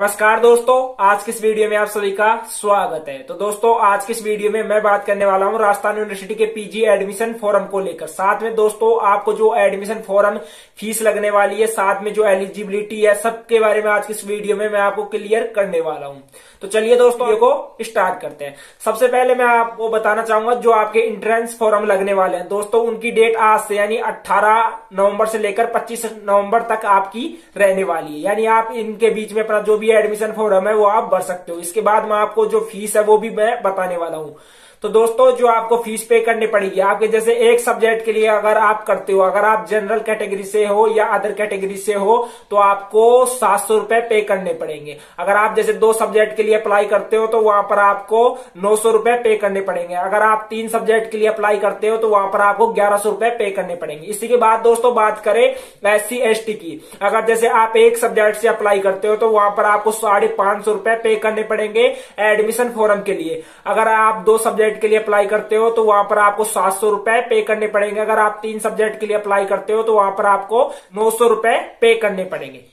नमस्कार दोस्तों, आज की इस वीडियो में आप सभी का स्वागत है? तो दोस्तों, आज की इस वीडियो में मैं बात करने वाला हूँ राजस्थान यूनिवर्सिटी के पीजी एडमिशन फॉरम को लेकर। साथ में दोस्तों, आपको जो एडमिशन फॉरम फ़ीस लगने वाली है, साथ में जो एलिजिबिलिटी है, सबके बारे में आज की इस वीडियो में मैं आपको क्लियर करने वाला हूँ। तो चलिए दोस्तों को स्टार्ट करते हैं। सबसे पहले मैं आपको बताना चाहूँगा जो आपके इंट्रेंस फॉरम लगने वाले हैं। दोस्तों, उनकी डेट आज से यानी अट्ठारह नवंबर से लेकर पच्चीस नवंबर तक आपकी रहने वाली है। यानी आप इनके बीच में अपना जो भी एडमिशन फॉर्म है वो आप भर सकते हो। इसके बाद मैं आपको जो फ़ीस है, वो भी मैं बताने वाला हूँ। तो दोस्तों, जो आपको फ़ीस पे करनी पड़ेगी, आपके जैसे एक सब्जेक्ट के लिए अगर आप करते हो, अगर आप जनरल कैटेगरी से हो या अदर कैटेगरी से हो तो आपको सात सौ रुपए पे करने पड़ेंगे। अगर आप जैसे दो सब्जेक्ट के लिए अप्लाई करते हो तो वहाँ पर आपको नौ सौ रुपए पे करने पड़ेंगे। अगर आप तीन सब्जेक्ट के लिए अप्लाई करते हो तो वहाँ पर आपको ग्यारह सौ रुपए पे करने पड़ेंगे। इसी के बाद दोस्तों, बात करें एस सी की। अगर जैसे आप एक सब्जेक्ट से अप्लाई करते हो तो वहाँ पर आपको साढ़े पाँच सौ रुपए पे करने पड़ेंगे एडमिशन फॉरम के लिए। अगर आप दो सब्जेक्ट सब्जेक्ट के लिए अप्लाई करते हो तो वहाँ पर आपको सात सौ रुपए पे करने पड़ेंगे। अगर आप तीन सब्जेक्ट के लिए अप्लाई करते हो तो वहाँ पर आपको नौ सौ रुपए पे करने पड़ेंगे।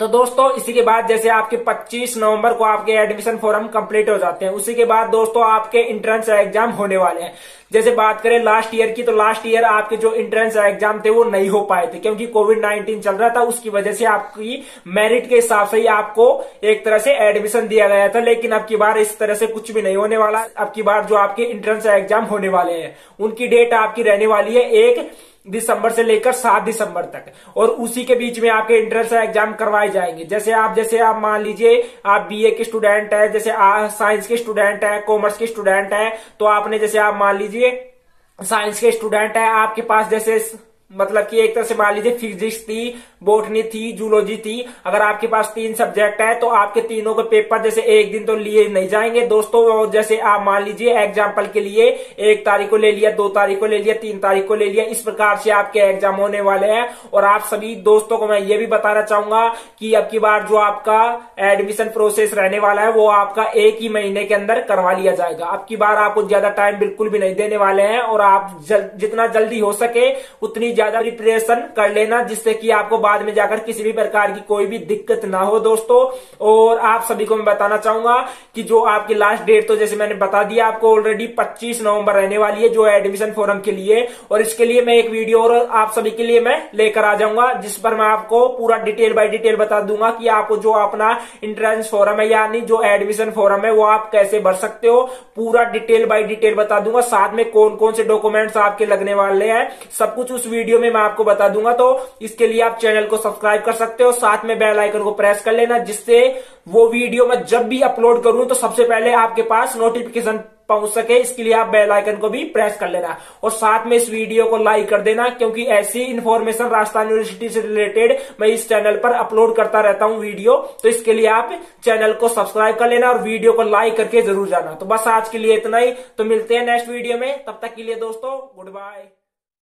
तो दोस्तों, इसी के बाद जैसे आपके 25 नवंबर को आपके एडमिशन फॉर्म कंप्लीट हो जाते हैं, उसी के बाद दोस्तों आपके इंट्रेंस एग्ज़ाम होने वाले हैं। जैसे बात करें लास्ट ईयर की तो लास्ट ईयर आपके जो इंट्रेंस एग्ज़ाम थे, वो नहीं हो पाए थे, क्योंकि कोविड 19 चल रहा था, उसकी वजह से आपकी मेरिट के हिसाब से ही आपको एक तरह से एडमिशन दिया गया था, लेकिन अब की बार इस तरह से कुछ भी नहीं होने वाला। अब की बार जो आपके इंट्रेंस एग्ज़ाम होने वाले हैं, उनकी डेट आपकी रहने वाली है एक दिसंबर से लेकर सात दिसंबर तक। और उसी के बीच में आपके इंट्रेंस एग्ज़ाम करवाए जाएँगे। जैसे आप जैसे आप मान लीजिए, आप बीए के स्टूडेंट है, जैसे साइंस के स्टूडेंट है कॉमर्स के स्टूडेंट है तो आपने जैसे आप मान लीजिए साइंस के स्टूडेंट है, आपके पास जैसे मतलब कि एक तरह से मान लीजिए फिजिक्स थी बोटनी थी जूलॉजी थी, अगर आपके पास तीन सब्जेक्ट है तो आपके तीनों के पेपर जैसे एक दिन तो लिए नहीं जाएँगे। दोस्तों जैसे आप मान लीजिए एग्ज़ाम्पल के लिए एक तारीख को ले लिया, दो तारीख को ले लिया, तीन तारीख को ले लिया, इस प्रकार से आपके एग्ज़ाम होने वाले हैं। और आप सभी दोस्तों को मैं ये भी बताना चाहूँगा कि अब की बार जो आपका एडमिशन प्रोसेस रहने वाला है, वो आपका एक ही महीने के अंदर करवा लिया जाएगा। अब की बार आपको ज़्यादा टाइम बिल्कुल भी नहीं देने वाले हैं और आप जितना जल्दी हो सके, उतनी ज़्यादा प्रिपरेशन कर लेना, जिससे कि आपको बाद में जाकर किसी भी प्रकार की कोई भी दिक्कत ना हो दोस्तों। और आप सभी को मैं बताना चाहूँगा कि जो आपकी लास्ट डेट तो जैसे मैंने बता दिया, आपको ऑलरेडी 25 नवंबर रहने वाली है जो एडमिशन फॉरम के लिए। और इसके लिए मैं एक वीडियो और आप सभी के लिए मैं लेकर आ जाऊँगा, जिस पर मैं आपको पूरा डिटेल बाय डिटेल बता दूँगा कि आपको जो अपना इंट्रेंस फॉरम है, यानी जो एडमिशन फॉरम है, वो आप कैसे भर सकते हो। पूरा डिटेल बाय डिटेल बता दूँगा, साथ में कौन कौन से डॉक्यूमेंट्स आपके लगने वाले हैं। सब कुछ उस वीडियो वीडियो में मैं आपको बता दूँगा तो इसके लिए आप चैनल को सब्सक्राइब कर सकते हो, साथ में बेल आइकन को प्रेस कर लेना, जिससे वो वीडियो मैं जब भी अपलोड करूँ तो सबसे पहले आपके पास नोटिफिकेशन पहुँच सके, इसके लिए आप बेल आइकन को भी प्रेस कर लेना, और साथ में इस वीडियो को लाइक कर देना, क्योंकि ऐसी इन्फॉर्मेशन राजस्थान यूनिवर्सिटी से रिलेटेड मैं इस चैनल पर अपलोड करता रहता हूँ वीडियो तो इसके लिए आप चैनल को सब्सक्राइब कर लेना और वीडियो को लाइक करके ज़रूर जाना। तो बस आज के लिए इतना ही तो मिलते हैं नेक्स्ट वीडियो में, तब तक के लिए दोस्तों गुड बाय